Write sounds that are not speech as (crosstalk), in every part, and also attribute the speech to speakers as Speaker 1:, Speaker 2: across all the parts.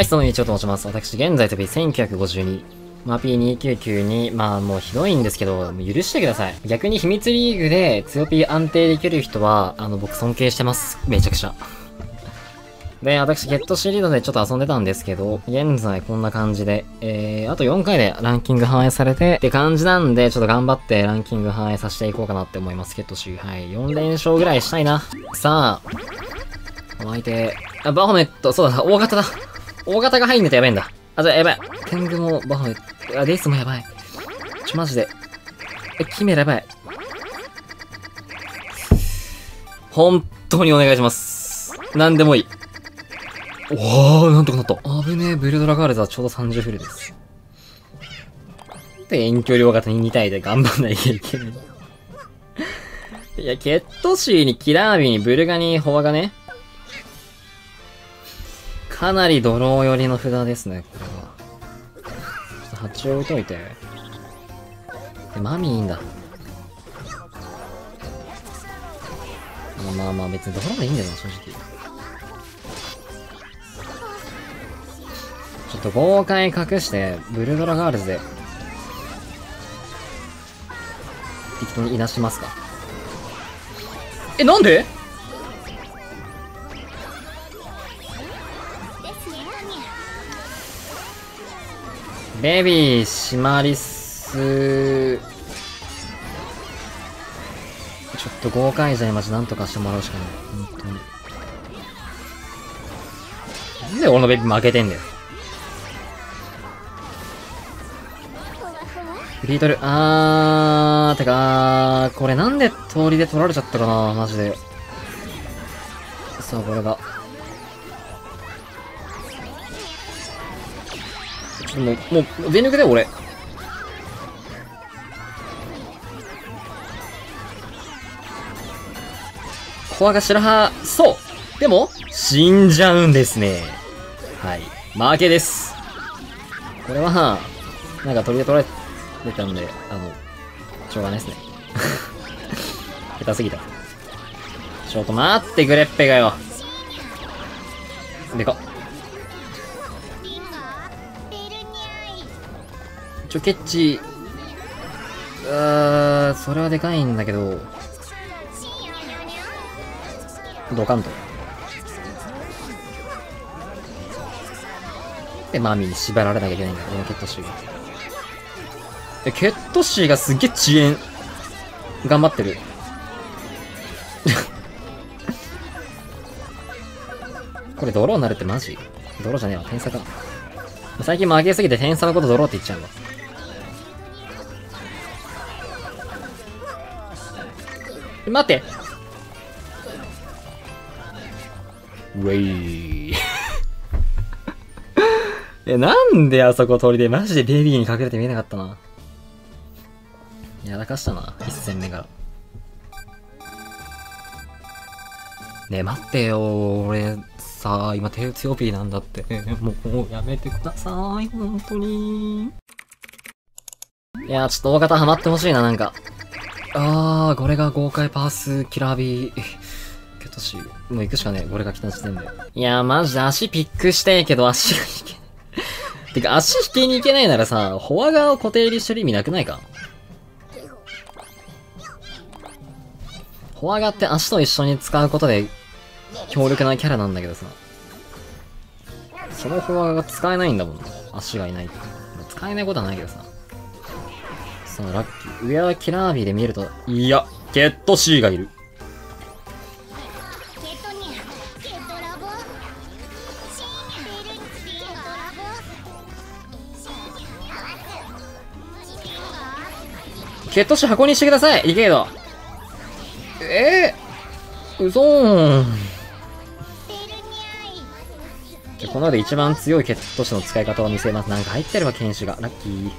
Speaker 1: はい、その一応と申します。私、現在飛び1952。マピー2992。まあ、もうひどいんですけど、許してください。逆に秘密リーグで強ピー安定できる人は、あの、僕尊敬してます。めちゃくちゃ。で、私、ゲットシリードでちょっと遊んでたんですけど、現在こんな感じで、えー、あと4回でランキング反映されて、って感じなんで、ちょっと頑張ってランキング反映させていこうかなって思います、ゲットシー。はい、4連勝ぐらいしたいな。さあ、お相手、あ、バホメット、そうだ、大型だ。大型が入んねとやばいんだ。あ、じゃあやばい。天狗もバホメット、あ、レースもやばい。ちょ、マジで。え、キメラやばい。本当にお願いします。何でもいい。おー、なんとかなった。危ねえ、ブルドラガールズはちょうど30フルです。で、遠距離大型に2体で頑張んないといけない。いや、ケットシーにキラービーにブルガにフォアがね。かなりドロー寄りの札ですね、これは。ちょっと蜂を置いといて。で、マミーいいんだ。まあまあまあ、別にドローでいいんだよな、正直。ちょっと豪快隠して、ブルドラガールズで、適当にいなしますか。え、なんで？ベビー、シマリス、ちょっと豪快じゃマジなんとかしてもらうしかない。本当に。なんで俺のベビー負けてんだよ。ビートル、あー、てかこれなんで通りで取られちゃったかな、マジで。さあ、これが。もう、もう、全力で俺。コアが白羽、そうでも、死んじゃうんですね。はい。負けです。これは、なんか取りで取られ出たんで、あの、しょうがないですね。(laughs) 下手すぎた。ちょっと待ってくれっぺがよ。でかっちょ、ケッチうー、それはでかいんだけど、ドカンと。で、マミーに縛られなきゃいけないんだ、このケットシュー。え、ケットシーがすげえ遅延。頑張ってる。(laughs) これドローになるってマジ？ドローじゃねえわ、天才か。最近負けすぎて天才のことドローって言っちゃうわ。待ってウェイえ、なんであそこ鳥でマジでベビーに隠れて見えなかったな。やらかしたな、一戦目が。ねえ、待ってよ、俺、さあ、今、テツヨピーなんだって。(laughs) もう、もうやめてください、本当に。いや、ちょっと大型ハマってほしいな、なんか。あー、これが豪快パースキラービー。けどし、もう行くしかねえ、これが来た時点で。いやー、マジで足ピックしてえけど足が引けてか、足引きに行けないならさ、フォア側を固定入りしてる意味なくないか？フォアガって足と一緒に使うことで強力なキャラなんだけどさ。そのフォアが使えないんだもん。足がいない。使えないことはないけどさ。そのラッキー。上はキラービーで見ると、いや、ケットシーがいる。ケットシー箱にしてくださいいけど。えー、うそーん。この世で一番強いケット種の使い方を見せます。なんか入ってれば剣士が。ラッキー。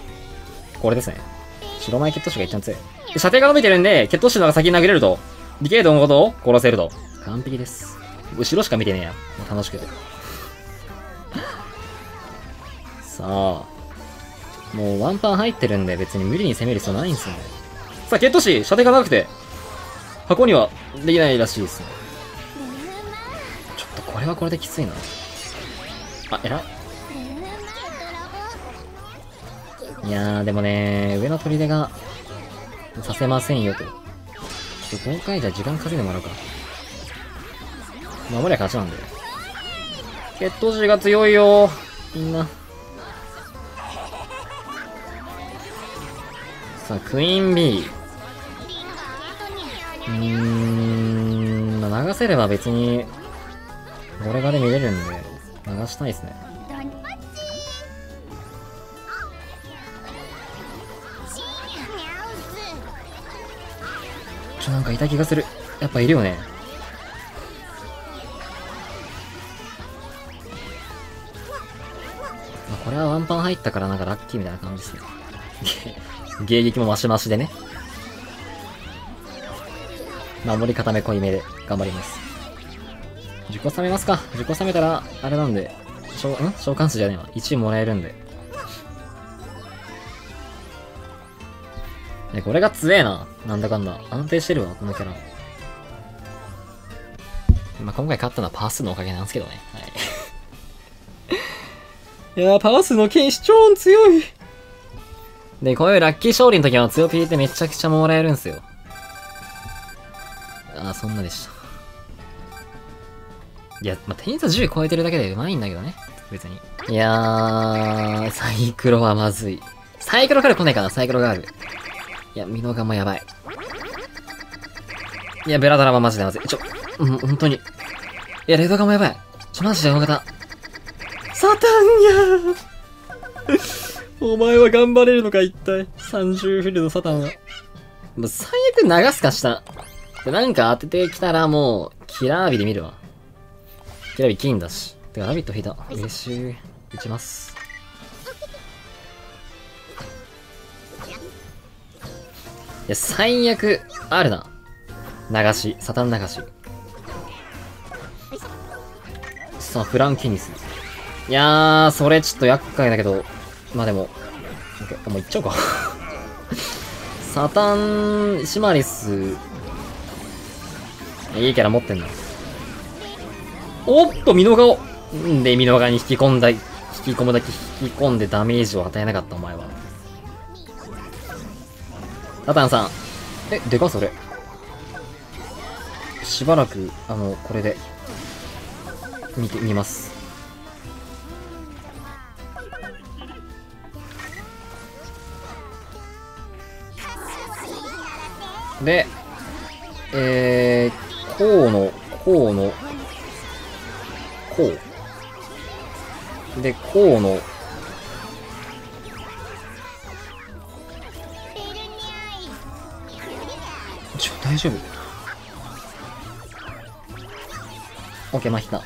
Speaker 1: これですね。白前ケット種が一番強い。射程が伸びてるんで、ケット種のが先に投げれると。ディケイドのことを殺せると。完璧です。後ろしか見てねえや。もう楽しくて。さあ。もうワンパン入ってるんで別に無理に攻める必要ないんすね。さあ、ケットシ射程が長くて、箱にはできないらしいですね。ちょっとこれはこれできついな。あ、偉い。いやー、でもね上の砦が、させませんよと。ちょっと今回じゃ時間稼いでもらうか。守りゃ勝ちなんで。決闘士が強いよみんな。さあ、クイーン B。うーん、まあ流せれば別に、俺がで見れるんで、流したいですね。なんかいた気がする。やっぱいるよね。まあ、これはワンパン入ったからなんかラッキーみたいな感じですね。(laughs) 迎撃もマシマシでね。守り固め濃いめで頑張ります。10個冷めますか ?10 個冷めたら、あれなんで、召、ん？召喚数じゃねえわ。1位もらえるんで。ね、これが強えな。なんだかんだ。安定してるわ、このキャラ。まあ、今回勝ったのはパースのおかげなんですけどね。はい。(laughs) いやー、パースの剣士超強いで、こういうラッキー勝利の時は強ピーってめちゃくちゃもらえるんすよ。あー、そんなでした。いや、まあ、点差10超えてるだけで上手いんだけどね。別に。いやー、サイクロはまずい。サイクロから来ないかな、サイクロガール。いや、ミノガもやばい。いや、ベラドラママジでまずい。ちょ、うん、本当に。いや、レドガもやばい。ちょ、マジで大型。サタンや (laughs) お前は頑張れるのか、一体。30フィルドサタンは。もう最悪流すかした。で、なんか当ててきたらもう、キラービで見るわ。キラービ金だし。てか、ラビット引いた。嬉しい。打ちます。や、最悪、あるな。流し、サタン流し。さあ、フランキニス。いやー、それちょっと厄介だけど、まあでも、もういっちゃおうか。(laughs) サタン、シマリス、いいキャラ持ってんな。おっと、ミノガを、んで、ミノガに引き込んだ、引き込むだけ引き込んでダメージを与えなかった、お前は。サタンさん。え、でかそれ。しばらく、あの、これで、見て、見ます。で、えー、こうの、こうの、こう。で、こうの、大丈夫オッケー、まひた。
Speaker 2: や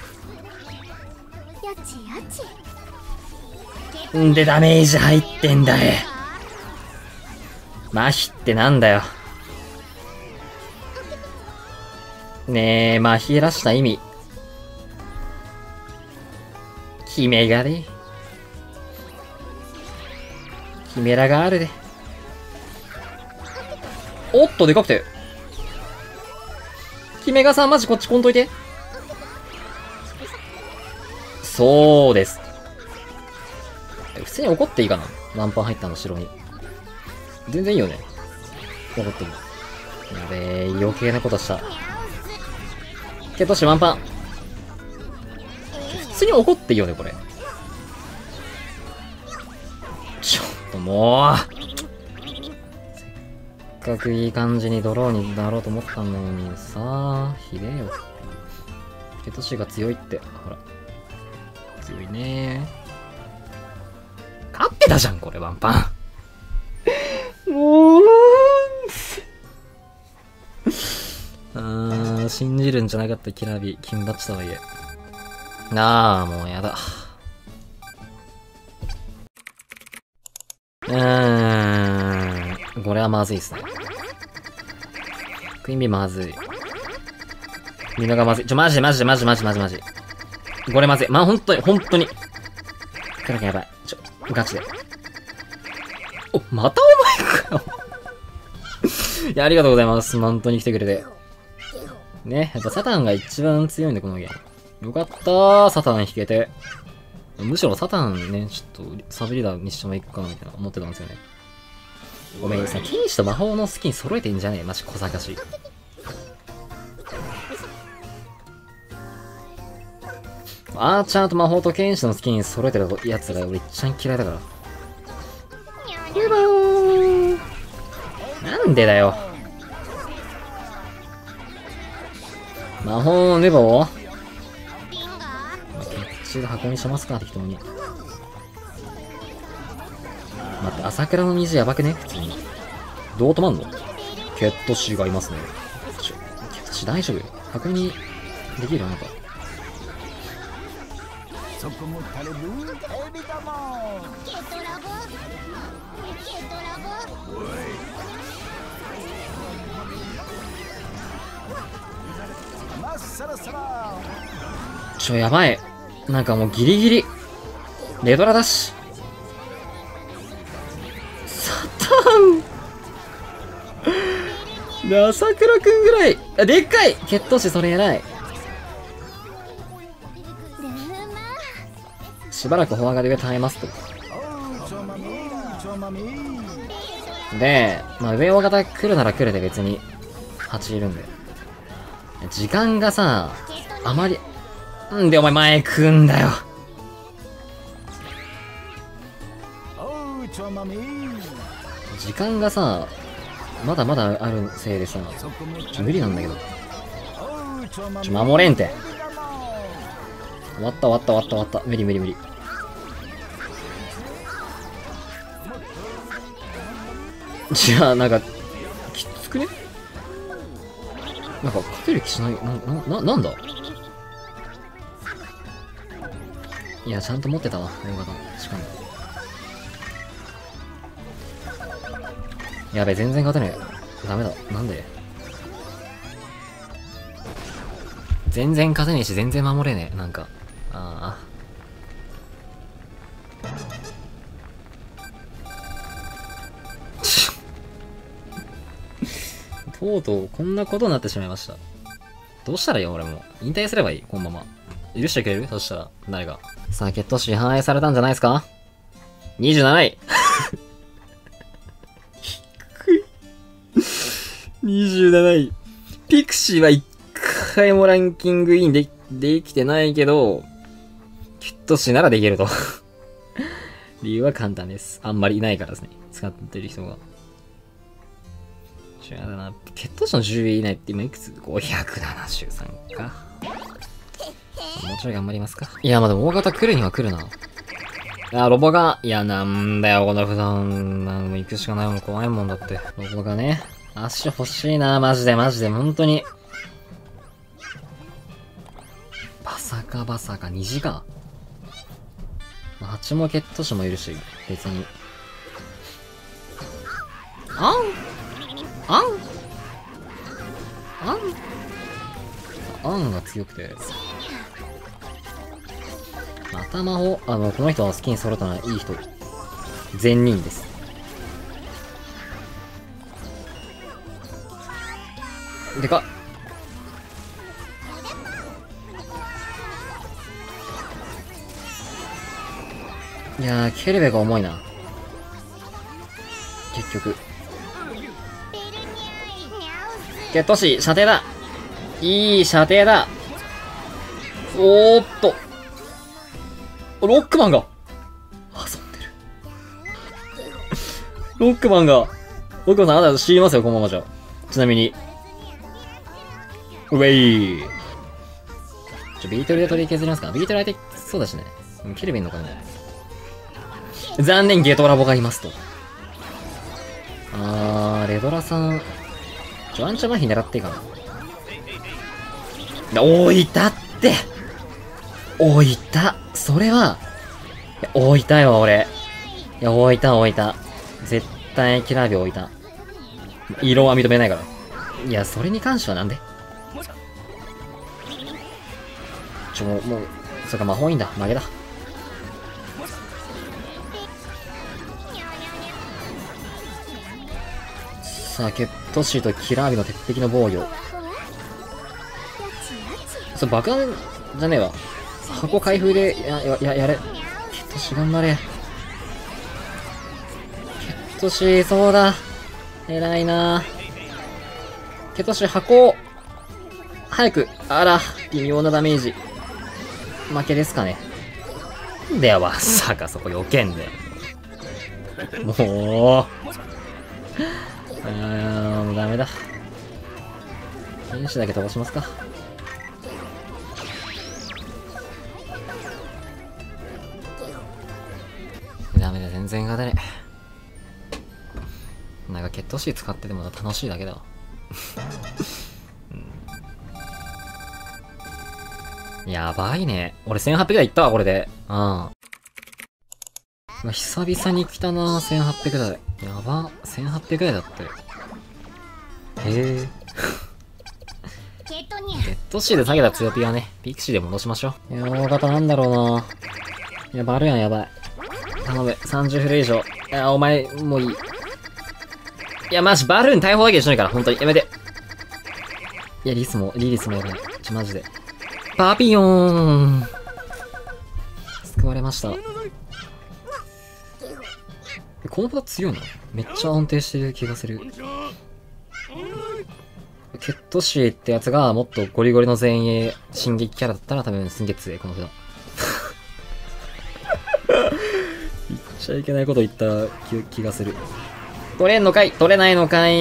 Speaker 2: ちやち
Speaker 1: んでダメージ入ってんだよ。麻痺ってなんだよ。ねえ、麻痺らした意味。キメがね。キメラがあるで。おっと、でかくて。キメガさん、マジこっち来んといて。そうです。普通に怒っていいかなワンパン入ったの後ろに。全然いいよね。怒っても。やべえ、余計なことした。けどしワンパン。普通に怒っていいよね、これ。ちょっともう。かくいい感じにドローになろうと思ったのにさ、ひでえよ。ケトシが強いって、ほら。強いね勝ってたじゃん、これ、ワンパン。もう、(laughs) あー、信じるんじゃなかった、キラビ。金バッチとはいえ。なあ、もうやだ。うーん。これはまずいっすね。クイーンビまずい。ミノがまずい。ちょ、マジでマジでマジでマジでマジマジ。これまずい。まあ、ほんとに、ほんとに。クラケンやばい。ちょ、ガチで。お、またお前かよ。いや、ありがとうございます。本当に来てくれて。ね、やっぱサタンが一番強いんで、このゲーム。よかったー、サタン引けて。むしろサタンね、ちょっとサブリーダーにしてもいいかなみたいな思ってたんですよね。ごめん、さ、剣士と魔法のスキン揃えてんじゃねえマジ小賢しい。アーチャーと魔法と剣士のスキン揃えてるやつが俺一番嫌いだから。ユバーなんでだよ。魔法ヌボー
Speaker 2: リンガ
Speaker 1: 決中で箱にしますか適当に。待って、朝倉の虹やばくね？普通に。どう止まんの？ケットシーがいますね。ちょ、ケットシー大丈夫？箱にできる？なんか。
Speaker 3: そこもタレブエビだも
Speaker 2: ーケトラボケトラボ
Speaker 3: まっさらさら
Speaker 1: ちょ、やばい。なんかもうギリギリ。レドラだし。朝倉くんぐらい。あ、でっかい決闘士それ偉い。しばらくフォア側で耐えますと。で、まあ、上尾型来るなら来るで別に、8いるんで。時間がさ、あまり、んでお前前来んだよ。時間がさ、まだまだあるせいでさ、無理なんだけど。
Speaker 3: ちょ、
Speaker 1: 守れんて。終わった終わった終わった終わった。無理無理無理。じゃあ、なんか、きつくね？なんか、勝てる気しない、な、な、な、なんだ？いや、ちゃんと持ってたわ、大型。しかも。やべ、全然勝てねえ。ダメだ。なんで？全然勝てねえし、全然守れねえ。なんか。ああ。(laughs) とうとう、こんなことになってしまいました。どうしたらいい？よ、俺も。引退すればいい、このまま。許してくれる？そしたら、誰が？さあ、決闘士反映されたんじゃないですか ?27 位27位。ピクシーは一回もランキングインでできてないけど、キュッとしならできると。(laughs) 理由は簡単です。あんまりいないからですね。使ってる人が。違うだな。血糖値の10位以内って今いくつ ?573 か。もうちょい頑張りますか。いや、まあでも大型来るには来るな。あ、ロボが、いや、なんだよ、この普段、なんも行くしかないもん、怖いもんだって。ロボがね。足欲しいな、マジで、マジで、本当に。バサカバサカ、虹か。まあ、ハチもケット種もいるし、別に。あん？あん？あん？あんが強くて。頭を、あの、この人はスキン揃ったのはいい人。善人です。でかいやー、ケルベが重いな。結局。ゲットシー、射程だいい射程だおーっとロックマンが遊んでる。ロックマンが、ロックマンさん、あなた知りますよ、このままじゃ。ちなみに。ウェイちょ、ビートルで取り削りますか？ビートル相手、そうだしね。うんケルビンのかね。残念、ゲトラボがいますと。あー、レドラさん、ジョアンチャマヒ狙っていいかな。置いたって置いたそれは、置いたよ、俺。いや、置いた、置いた。絶対キラービ置いた。色は認めないから。いや、それに関してはなんでちょ、もう、もう、そっか、魔法いいんだ。負けだ。さあ、ケットシーとキラービの鉄壁の防御。それ爆弾じゃねえわ。箱開封で、や、や、ややれ。ケットシー頑張れ。ケットシー、そうだ。偉いな。ケットシー、箱早く。あら、微妙なダメージ。負けですかね。では、まさかそこ避けんだよ。(laughs) もう。あー、もうダメだ。天使だけ飛ばしますか。ダメだ、全然勝てねえ。なんか、決闘シー使ってても楽しいだけだわ。やばいね。俺1800台いったわ、これで。うん。まあ、久々に来たな1800台。やば。1800台だって。へえ。
Speaker 2: ケット
Speaker 1: シーで下げた強ピはね、ピクシーで戻しましょう。いや、大型なんだろうな。いや、バルヤンやばい。頼む、30フレ以上。いや、お前、もういい。いや、マジ、バルーン大砲だけでしないから、本当に。やめて。いや、リスも、リリスもやばい。ちょ、マジで。パピヨン救われました。この札強いの？めっちゃ安定してる気がする。ケットシーってやつがもっとゴリゴリの前衛進撃キャラだったら多分すんげえ強い、この札。(laughs) 言っちゃいけないこと言った気気がする。取れんのかい？取れないのかい？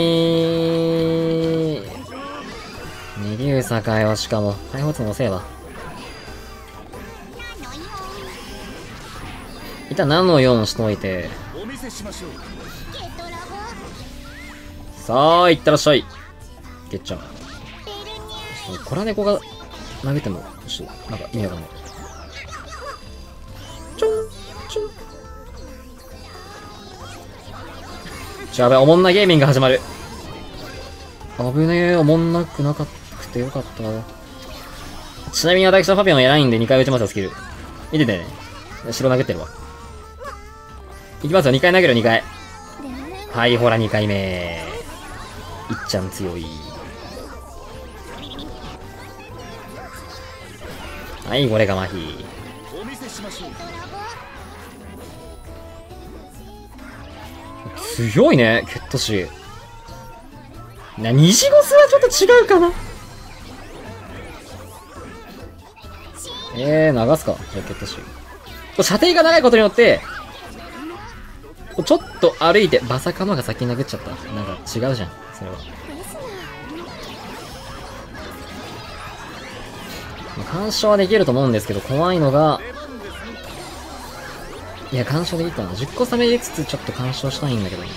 Speaker 1: メデューサかよ、しかも。開放のせいわ。一旦何の4しといて。さあ、いってらっしゃい。ゲッチャン。ちょっとコラネコが投げても、ちょっと、なんか意味わかんない。ちょん、ちょん。ちょ、やべ、おもんなゲーミング始まる。危ねえ、おもんなくなかったくてよかった。ちなみに私とパピオン偉いんで2回打ちますよ、スキル。見ててね。白殴ってるわ。いきますよ、2回投げる2回。はい、ほら2回目。いっちゃん強い。はい、これが麻痺。強いね、ケットシー。な、虹ゴスはちょっと違うかなえー、流すか。じゃあ、ケットシー。射程が長いことによって、ちょっと歩いて、バサカのが先に殴っちゃった。なんか違うじゃん、それは。干渉はできると思うんですけど、怖いのが、いや、干渉できたな。10個差目入れつつ、ちょっと干渉したいんだけどね。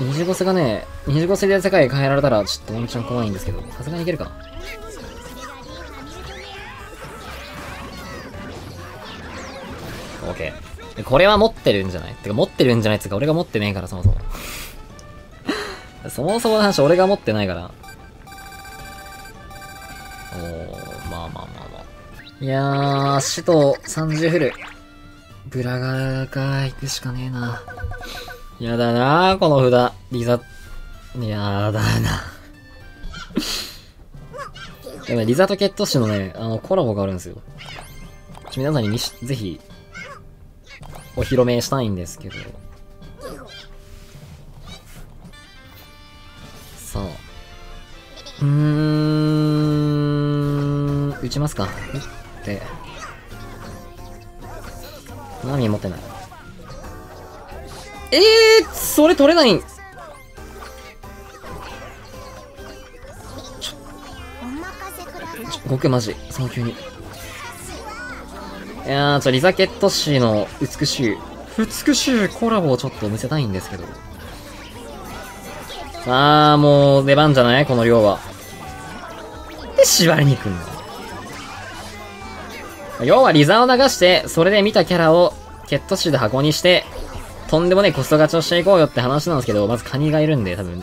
Speaker 1: 二次ボスがね、二次ボスで世界変えられたら、ちょっとワンチャン怖いんですけど、さすがにいけるか。オッケー。これは持ってるんじゃない？てか持ってるんじゃないっつうか、俺が持ってねえから、そもそも。そもそもの話、俺が持ってないから。おー、まあまあまあまあ。いやー、死と30フル。ブラガーが行くしかねえな。やだなこの札。リザ、やだな。でもリザとケットッシュのね、あの、コラボがあるんですよ。皆さんに見し、ぜひ、お披露目したいんですけど。さあ。うーん、打ちますか。打って。ナミ持ってない。えー、それ取れないん。
Speaker 2: お任せください
Speaker 1: 悟空マジ、早急に。いやー、ちょ、リザケットシーの美しい、美しいコラボをちょっと見せたいんですけど。さあ、もう出番じゃないこの量は。で、縛りに行くんだ。要はリザを流して、それで見たキャラをケットシーで箱にして、とんでもねえコスト勝ちをしていこうよって話なんですけど、まずカニがいるんで、多分、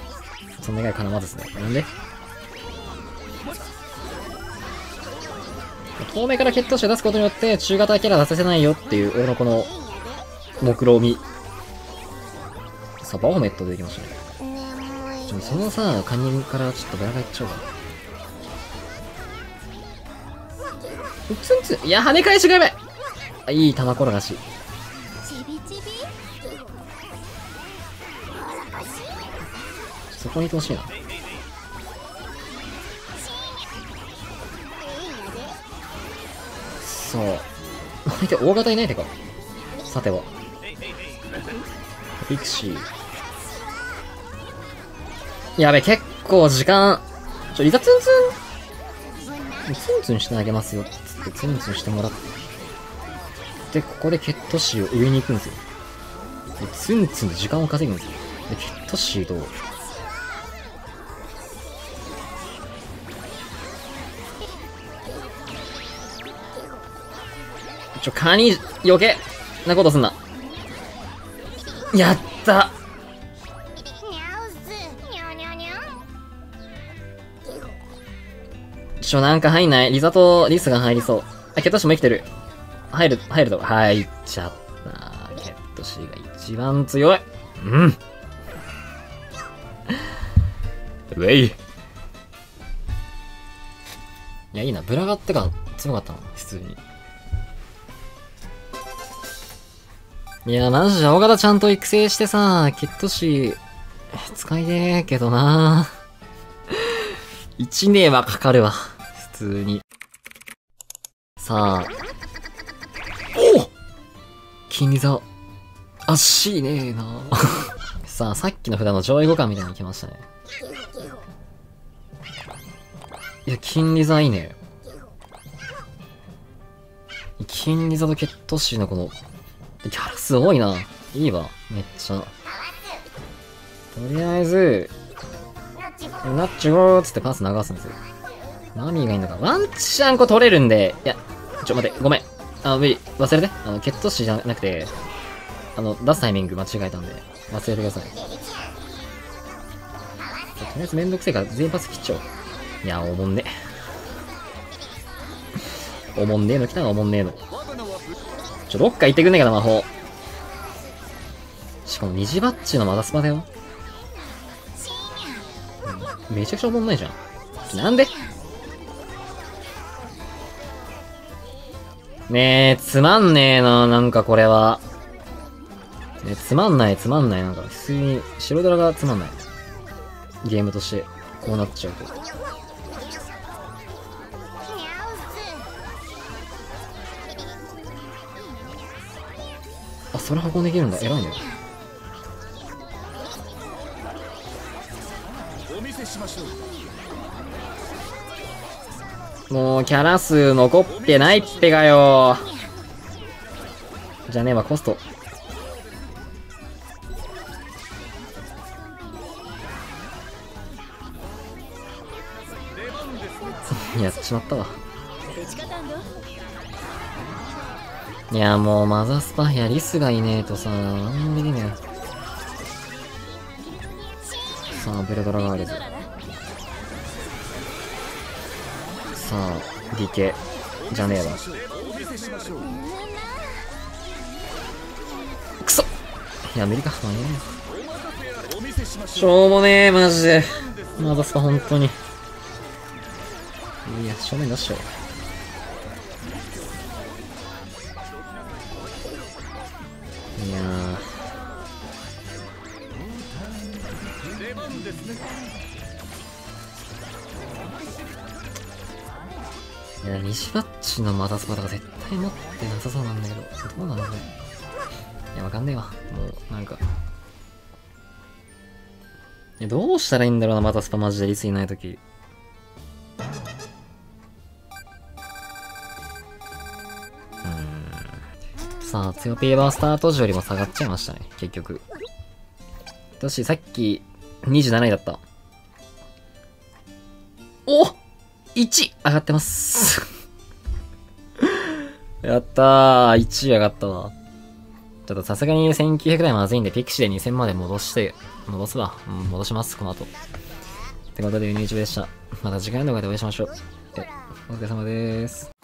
Speaker 1: その願い叶わずですね。なんで遠目から決闘士を出すことによって、中型キャラ出させないよっていう、俺のこの、目論み。さあ、バオメット出てきましたね。ちょそのさ、カニからちょっとブラがいっちゃおうかツンツン。いや、跳ね返しがやばい。あいい玉転がし。そこにいてほしいな。そう。相手大型いないでか。さては。ピクシー。やべ、結構時間。ちょ、リザツンツン。ツンツンしてあげますよ。つってツンツンしてもらって。で、ここでケットシーを上に行くんですよ。でツンツンで時間を稼ぐんですよ。で、ケットシーと、ちょ、カニ、余計なことすんな。やったちょ、なんか入んないリザとリスが入りそう。あ、ケットシも生きてる。入る、入ると、入っちゃった。ケットシが一番強い。うん。ウェイ。いや、いいな。ブラガってか、強かったな。普通に。いや、マジで、大型ちゃんと育成してさ、ケットシ使いねえけどな (laughs) 1年はかかるわ。普通に。さあ。お金利座。足ねえな (laughs) さあ、さっきの札の上位互換みたいなの来ましたね。いや、金利座いいね。金利座とケットシーのこの、キャラすごいな。いいわ、めっちゃ。とりあえず、ナッチゴーっつってパス流すんですよ。ナミがいいんだか、ワンチャンこ取れるんで、いや、ちょ、待って、ごめん。あ、無理、忘れて。あの、ケットシーじゃなくて、あの、出すタイミング間違えたんで、忘れてください。とりあえずめんどくせえから全パス切っちゃおう。いや、おもんね。おもんねえの来たな、おもんねえの。ちょ、どっか行ってくんねえかな、魔法。しかも、虹バッチのマダスパだよ。めちゃくちゃおもんないじゃん。なんで？ねえ、つまんねえな、なんかこれは。ね、つまんない、つまんない。なんか、普通に、白ドラがつまんない。ゲームとして、こうなっちゃうと。それ運んでいけるんだ。偉いね。もう、キャラ数残ってないってかよ。じゃねえわ、コスト。やっちまったわ。いや、もう、マザースパやリスがいねえとさ、なんもできねえ。さあ、ベルドラガールズ。さあ、DK。じゃねえわ。くそいや、無理か。まあいいや
Speaker 3: お見せしょう
Speaker 1: もねえ、マジで。マザスパ、本当に。いや、正面出しちゃおう。西バッチのマザスパとか絶対持ってなさそうなんだけど。どうなのこれ。いや、わかんねえわ。もう、なんか。いや、どうしたらいいんだろうな、マザスパマジでリスいないとき。さあ、強ピーバースタート時よりも下がっちゃいましたね、結局。私、さっき、27位だった。お !1! 上がってます。やったー !1 位上がったわ。ちょっとさすがに1900台まずいんで、ピクシーで2000まで戻して、戻すわ。うん、戻します、この後。ってことで、ユニーチュでした。また次回の動画でお会いしましょう。お疲れ様でーす。